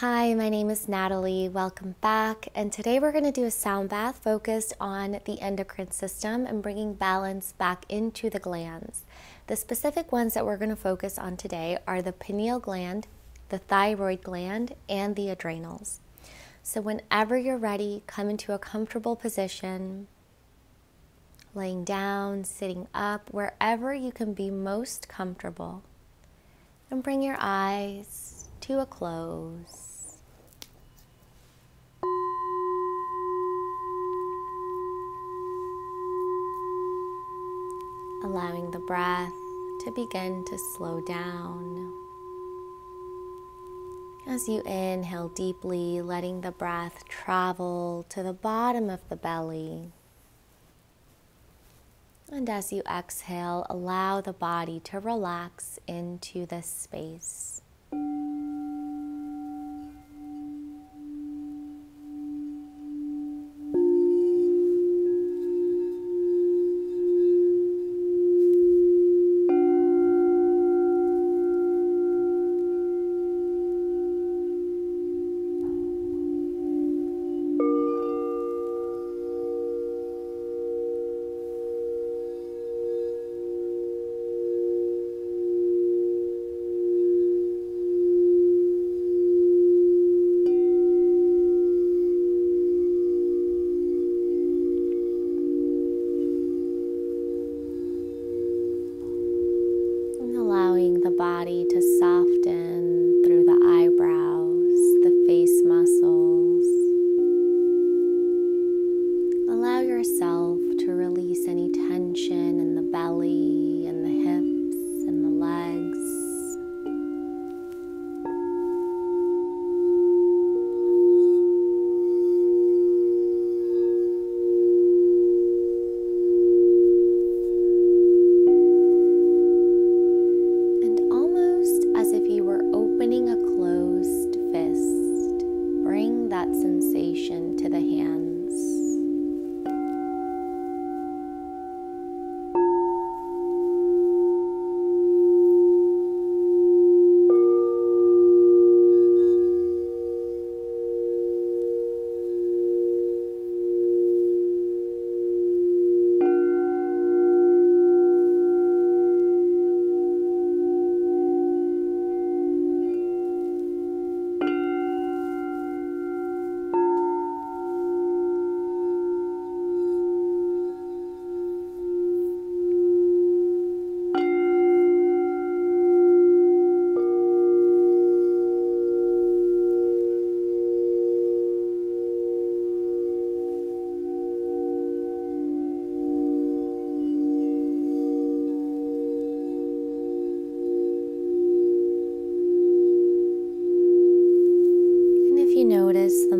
Hi, my name is Natalie. Welcome back. And today we're going to do a sound bath focused on the endocrine system and bringing balance back into the glands. The specific ones that we're going to focus on today are the pineal gland, the thyroid gland, and the adrenals. So, whenever you're ready, come into a comfortable position, laying down, sitting up, wherever you can be most comfortable. And bring your eyes to a close. Allowing the breath to begin to slow down. As you inhale deeply, letting the breath travel to the bottom of the belly. And as you exhale, allow the body to relax into this space. notice the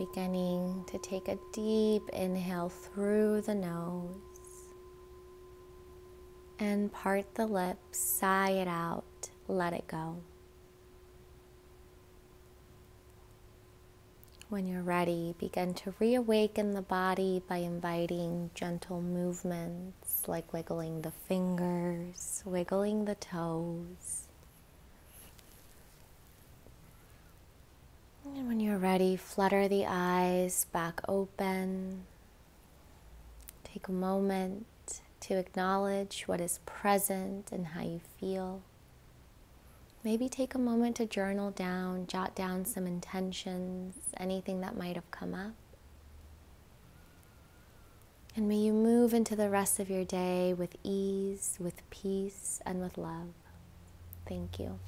beginning to take a deep inhale through the nose and part the lips, sigh it out, let it go. When you're ready, begin to reawaken the body by inviting gentle movements like wiggling the fingers, wiggling the toes. And when you're ready, flutter the eyes back open. Take a moment to acknowledge what is present and how you feel. Maybe take a moment to journal down, jot down some intentions, anything that might have come up. And may you move into the rest of your day with ease, with peace, and with love. Thank you.